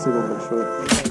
Спасибо большое.